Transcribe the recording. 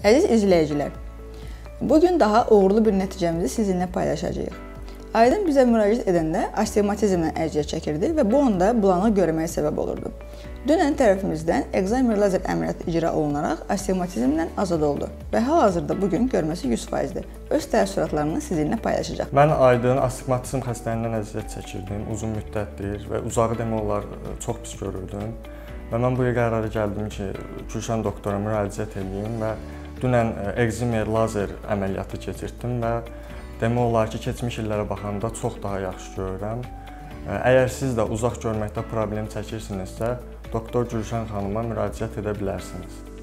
Əziz izləyicilər, bu gün daha uğurlu bir nəticəmizi sizinlə paylaşacağıq. Aydın bizə müraciət edəndə astigmatizmdən əziyyət çəkirdi və bu onda bulanıq görməyə səbəb olurdu. Dünən tərəfimizdən ekzamer lazer əməliyyatı icra olunaraq astigmatizmdən azad oldu və hal-hazırda bu gün görməsi 100%-dir. Öz təəssüratlarını sizinlə paylaşacaq. Mən Aydın astigmatizm xəstəliyindən əziyyət çəkirdim uzun müddətdir və uzağı demək olar çox pis görürdüm. Və mən bu qərara gəldim ki, Gülşən doktora müraciət edeyim və dünən ekzimer lazer əməliyyatı keçirtdim və demək olar ki, keçmiş illərə baxanda çox daha yaxşı görürəm. Əgər siz də uzaq görməkdə problem çəkirsinizsə, doktor Gülşən xanıma müraciət edə bilərsiniz.